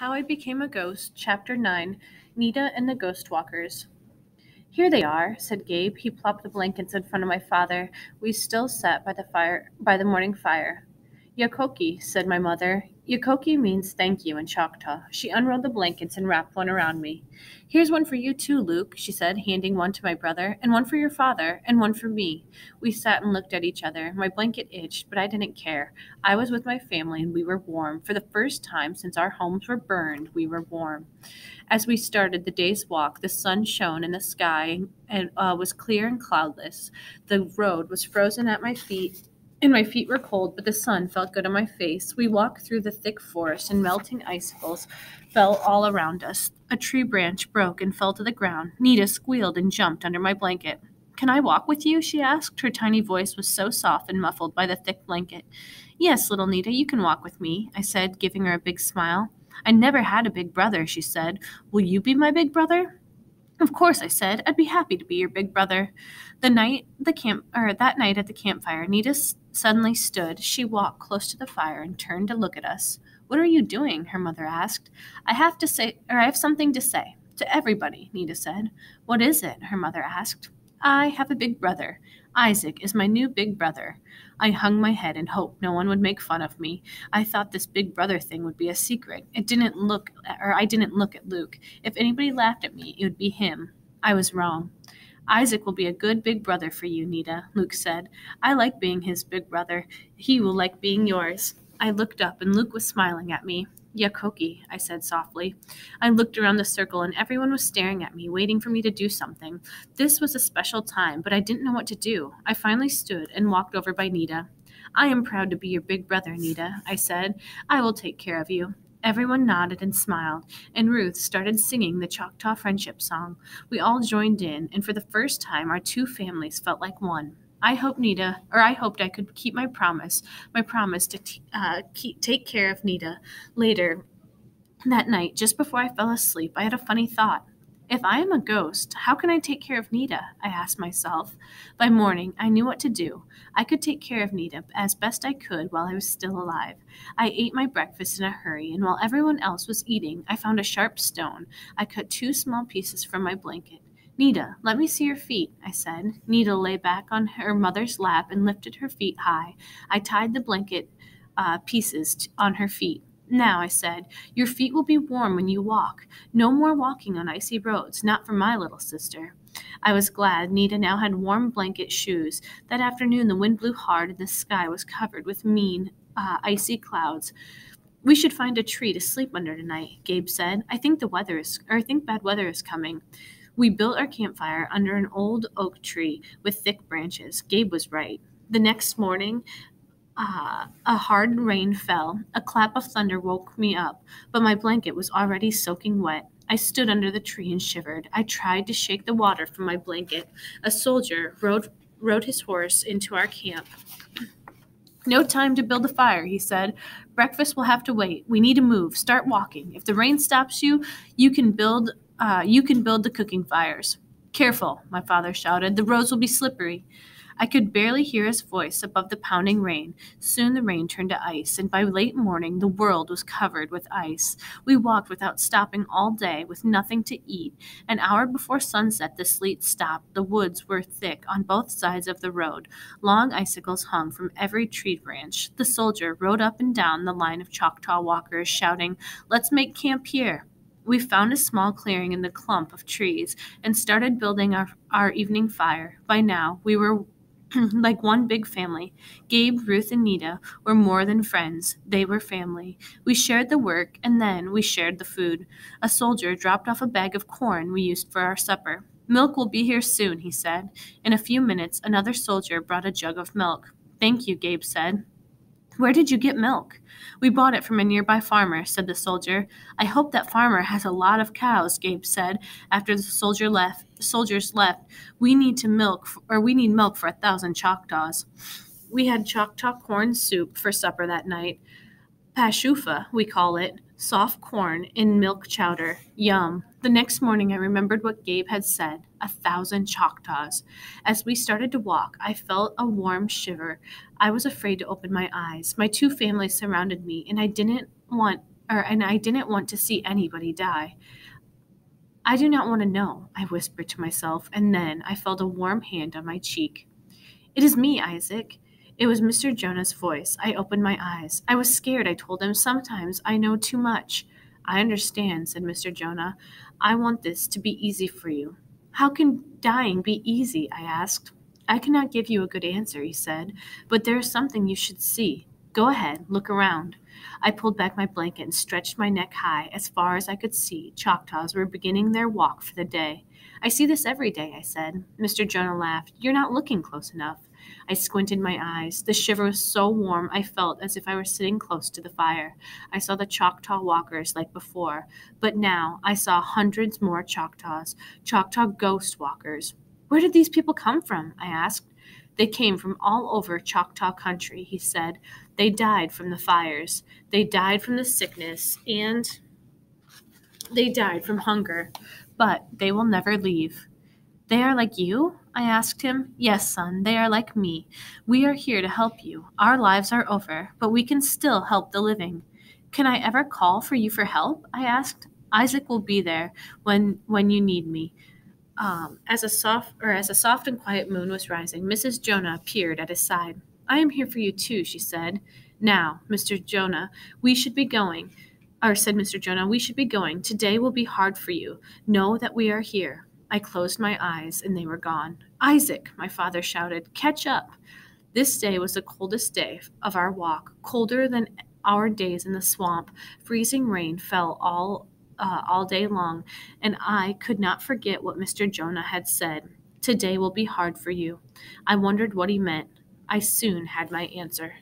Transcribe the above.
How I Became a Ghost, Chapter 9 Nita and the Ghost Walkers. Here they are, said Gabe. He plopped the blankets in front of my father. We still sat by the fire by the morning fire. Yakoke, said my mother. Yakoke means thank you in Choctaw. She unrolled the blankets and wrapped one around me. Here's one for you too, Luke, she said, handing one to my brother, and one for your father, and one for me. We sat and looked at each other. My blanket itched, but I didn't care. I was with my family, and we were warm. For the first time since our homes were burned, we were warm. As we started the day's walk, the sun shone in the sky and uh, was clear and cloudless. The road was frozen at my feet and my feet were cold, but the sun felt good on my face. We walked through the thick forest, and melting icicles fell all around us. A tree branch broke and fell to the ground. Nita squealed and jumped under my blanket. Can I walk with you? she asked. Her tiny voice was so soft and muffled by the thick blanket. Yes, little Nita, you can walk with me, I said, giving her a big smile. I never had a big brother, she said. Will you be my big brother? Of course, I said. I'd be happy to be your big brother. The night the camp or that night at the campfire, Nita suddenly stood. She walked close to the fire and turned to look at us. What are you doing? her mother asked. I have to say or I have something to say. To everybody, Nita said. What is it? her mother asked. I have a big brother. Isaac is my new big brother. I hung my head and hoped no one would make fun of me. I thought this big brother thing would be a secret. It didn't look or I didn't look at Luke. If anybody laughed at me, it would be him. I was wrong. Isaac will be a good big brother for you, Nita, Luke said. I like being his big brother. He will like being yours. I looked up and Luke was smiling at me. Yakoke, I said softly. I looked around the circle and everyone was staring at me, waiting for me to do something. This was a special time, but I didn't know what to do. I finally stood and walked over by Nita. I am proud to be your big brother, Nita, I said. I will take care of you. Everyone nodded and smiled, and Ruth started singing the Choctaw Friendship Song. We all joined in, and for the first time, our two families felt like one. I hope Nita, or I hoped I could keep my promise, my promise to uh, keep, take care of Nita. Later that night, just before I fell asleep, I had a funny thought. If I am a ghost, how can I take care of Nita? I asked myself. By morning, I knew what to do. I could take care of Nita as best I could while I was still alive. I ate my breakfast in a hurry, and while everyone else was eating, I found a sharp stone. I cut two small pieces from my blanket. Nita, let me see your feet, I said. Nita lay back on her mother's lap and lifted her feet high. I tied the blanket uh, pieces t- on her feet. Now, I said, your feet will be warm when you walk. No more walking on icy roads, not for my little sister. I was glad Nita now had warm blanket shoes. That afternoon, the wind blew hard and the sky was covered with mean, uh, icy clouds. We should find a tree to sleep under tonight, Gabe said. I think the weather is, or I think bad weather is coming. We built our campfire under an old oak tree with thick branches. Gabe was right. The next morning, uh, a hard rain fell. A clap of thunder woke me up, but my blanket was already soaking wet. I stood under the tree and shivered. I tried to shake the water from my blanket. A soldier rode, rode his horse into our camp. No time to build a fire, he said. Breakfast will have to wait. We need to move. Start walking. If the rain stops you, you can build uh, you can build the cooking fires. Careful, my father shouted. The roads will be slippery. I could barely hear his voice above the pounding rain. Soon the rain turned to ice, and by late morning the world was covered with ice. We walked without stopping all day, with nothing to eat. An hour before sunset, the sleet stopped. The woods were thick on both sides of the road. Long icicles hung from every tree branch. The soldier rode up and down the line of Choctaw walkers, shouting, Let's make camp here. We found a small clearing in the clump of trees and started building our, our evening fire. By now, we were like one big family. Gabe, Ruth, and Nita were more than friends. They were family. We shared the work, and then we shared the food. A soldier dropped off a bag of corn we used for our supper. Milk will be here soon, he said. In a few minutes, another soldier brought a jug of milk. Thank you, Gabe said. Where did you get milk? We bought it from a nearby farmer, said the soldier. I hope that farmer has a lot of cows, Gabe said after the soldier left. The Soldiers left. We need to milk, or we need milk for a thousand Choctaws. We had Choctaw corn soup for supper that night. Pashofa, we call it, soft corn in milk chowder. Yum. The next morning, I remembered what Gabe had said a thousand Choctaws. As we started to walk, I felt a warm shiver. I was afraid to open my eyes. My two families surrounded me, and I didn't want or and I didn't want to see anybody die. I do not want to know, I whispered to myself, and then I felt a warm hand on my cheek. It is me, Isaac. It was Mr. Jonah's voice. I opened my eyes. I was scared, I told him. Sometimes I know too much. I understand, said Mr. Jonah. I want this to be easy for you. How can dying be easy? I asked. I cannot give you a good answer, he said, but there is something you should see. Go ahead, look around. I pulled back my blanket and stretched my neck high. As far as I could see, Choctaws were beginning their walk for the day. I see this every day, I said. Mr. Jonah laughed. You're not looking close enough. I squinted my eyes. The shiver was so warm I felt as if I were sitting close to the fire. I saw the Choctaw walkers like before, but now I saw hundreds more Choctaws, Choctaw ghost walkers. Where did these people come from? I asked. They came from all over Choctaw country, he said. They died from the fires. They died from the sickness, and they died from hunger. But they will never leave. They are like you? I asked him. Yes, son, they are like me. We are here to help you. Our lives are over, but we can still help the living. Can I ever call for you for help? I asked. Isaac will be there when when you need me. Um, as a soft or as a soft and quiet moon was rising, Mrs. Jonah appeared at his side. I am here for you too, she said. Now, Mr. Jonah, we should be going. Or said Mr. Jonah, we should be going. Today will be hard for you. Know that we are here. I closed my eyes and they were gone. Isaac, my father shouted, catch up. This day was the coldest day of our walk, colder than our days in the swamp. Freezing rain fell all uh, all day long, and I could not forget what Mr. Jonah had said. Today will be hard for you. I wondered what he meant. I soon had my answer.